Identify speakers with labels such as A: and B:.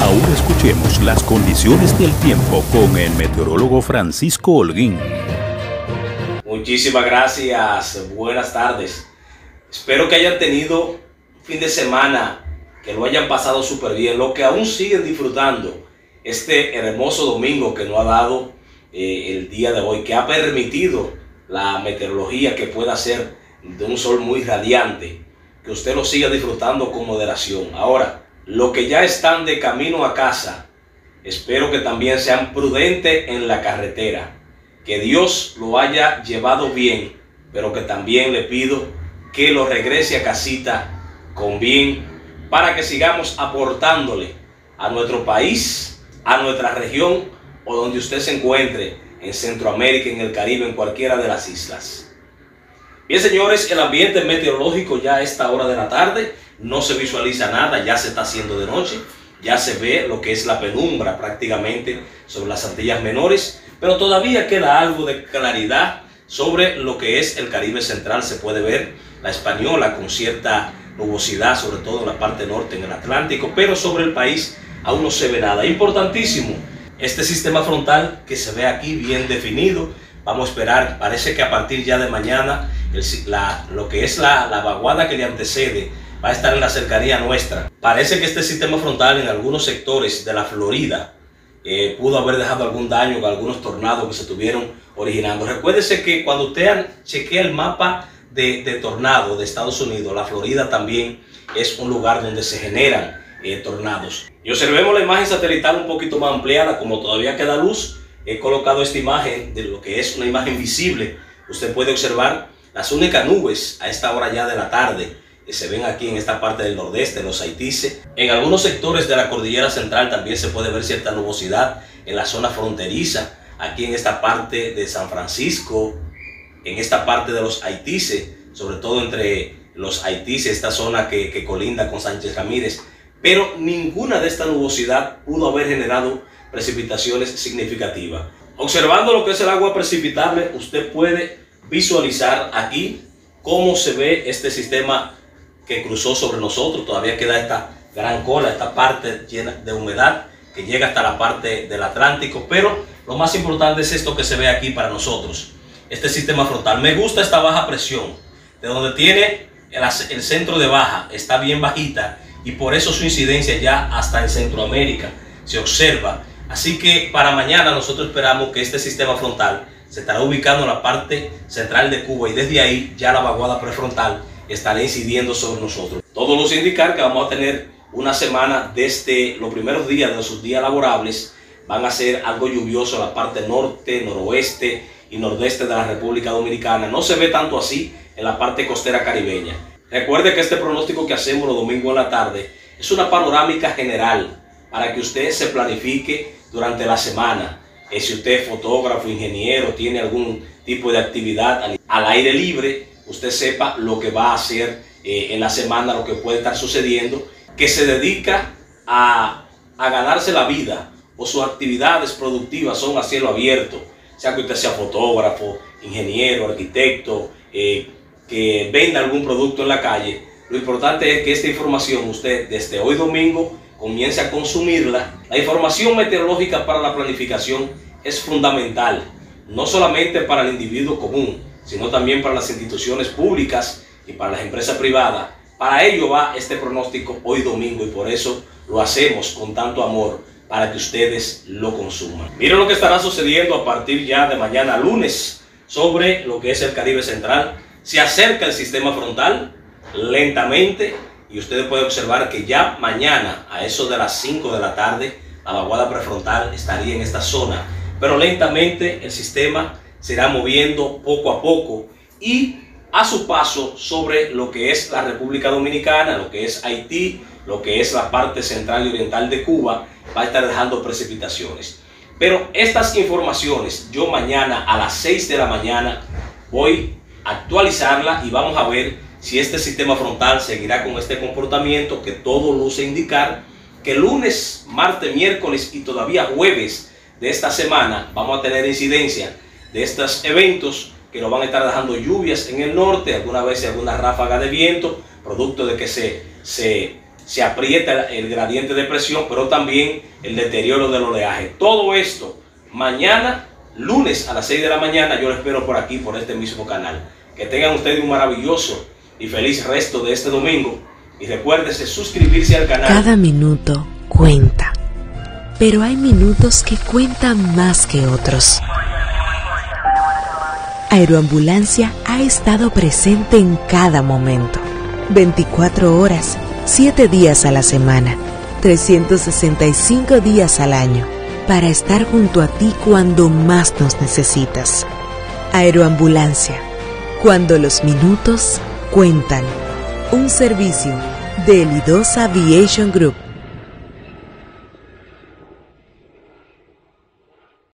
A: Ahora escuchemos las condiciones del tiempo con el meteorólogo Francisco Holguín.
B: Muchísimas gracias, buenas tardes. Espero que hayan tenido fin de semana, que lo hayan pasado súper bien, lo que aún siguen disfrutando este hermoso domingo que nos ha dado eh, el día de hoy, que ha permitido la meteorología que pueda ser de un sol muy radiante, que usted lo siga disfrutando con moderación. Ahora, los que ya están de camino a casa, espero que también sean prudentes en la carretera, que Dios lo haya llevado bien, pero que también le pido que lo regrese a casita con bien para que sigamos aportándole a nuestro país, a nuestra región o donde usted se encuentre, en Centroamérica, en el Caribe, en cualquiera de las islas. Bien, señores, el ambiente meteorológico ya a esta hora de la tarde no se visualiza nada, ya se está haciendo de noche, ya se ve lo que es la penumbra prácticamente sobre las Antillas Menores, pero todavía queda algo de claridad sobre lo que es el Caribe Central, se puede ver la española con cierta nubosidad, sobre todo en la parte norte, en el Atlántico, pero sobre el país aún no se ve nada. Importantísimo, este sistema frontal que se ve aquí bien definido, vamos a esperar, parece que a partir ya de mañana, lo que es la, la vaguada que le antecede, va a estar en la cercanía nuestra. Parece que este sistema frontal en algunos sectores de la Florida eh, pudo haber dejado algún daño con algunos tornados que se estuvieron originando. Recuérdese que cuando usted chequea el mapa de, de tornado de Estados Unidos, la Florida también es un lugar donde se generan eh, tornados. Y observemos la imagen satelital un poquito más ampliada, como todavía queda luz, he colocado esta imagen de lo que es una imagen visible. Usted puede observar las únicas nubes a esta hora ya de la tarde se ven aquí en esta parte del nordeste, los Haitises. En algunos sectores de la cordillera central también se puede ver cierta nubosidad en la zona fronteriza, aquí en esta parte de San Francisco, en esta parte de los Haitises, sobre todo entre los Haitises, esta zona que, que colinda con Sánchez Ramírez. Pero ninguna de esta nubosidad pudo haber generado precipitaciones significativas. Observando lo que es el agua precipitable, usted puede visualizar aquí cómo se ve este sistema que cruzó sobre nosotros. Todavía queda esta gran cola, esta parte llena de humedad que llega hasta la parte del Atlántico. Pero lo más importante es esto que se ve aquí para nosotros. Este sistema frontal. Me gusta esta baja presión. De donde tiene el, centro de baja está bien bajita y por eso su incidencia ya hasta en Centroamérica se observa. Así que para mañana nosotros esperamos que este sistema frontal se estará ubicando en la parte central de Cuba y desde ahí ya la vaguada prefrontal estará incidiendo sobre nosotros. Todo nos indicar que vamos a tener una semana desde los primeros días de sus días laborables, van a ser algo lluvioso en la parte norte, noroeste y nordeste de la República Dominicana. No se ve tanto así en la parte costera caribeña. Recuerde que este pronóstico que hacemos los domingos en la tarde es una panorámica general para que usted se planifique durante la semana. Eh, si usted es fotógrafo, ingeniero, tiene algún tipo de actividad al aire libre, usted sepa lo que va a hacer eh, en la semana, lo que puede estar sucediendo, que se dedica a, ganarse la vida o sus actividades productivas son a cielo abierto, sea que usted sea fotógrafo, ingeniero, arquitecto, eh, que venda algún producto en la calle, lo importante es que esta información usted desde hoy domingo comience a consumirla. La información meteorológica para la planificación es fundamental, no solamente para el individuo común, sino también para las instituciones públicas y para las empresas privadas. Para ello va este pronóstico hoy domingo y por eso lo hacemos con tanto amor para que ustedes lo consuman. Miren lo que estará sucediendo a partir ya de mañana lunes sobre lo que es el Caribe Central. Se acerca el sistema frontal lentamente y ustedes pueden observar que ya mañana a eso de las 5 de la tarde la vaguada prefrontal estaría en esta zona. Pero lentamente el sistema se irá moviendo poco a poco y a su paso sobre lo que es la República Dominicana, lo que es Haití, lo que es la parte central y oriental de Cuba, va a estar dejando precipitaciones. Pero estas informaciones yo mañana a las 6 de la mañana voy a actualizarla y vamos a ver si este sistema frontal seguirá con este comportamiento que todo luce indicar que lunes, martes, miércoles y todavía jueves de esta semana vamos a tener incidencia de estos eventos que nos van a estar dejando lluvias en el norte, alguna vez alguna ráfaga de viento, producto de que se, se se aprieta el gradiente de presión, pero también el deterioro del oleaje. Todo esto mañana, lunes a las 6 de la mañana, yo lo espero por aquí, por este mismo canal. Que tengan ustedes un maravilloso y feliz resto de este domingo. Y recuérdese suscribirse al canal.
C: Cada minuto cuenta, pero hay minutos que cuentan más que otros. Aeroambulancia ha estado presente en cada momento. 24 horas, 7 días a la semana, 365 días al año, para estar junto a ti cuando más nos necesitas. Aeroambulancia, cuando los minutos cuentan. Un servicio de Elidosa Aviation Group.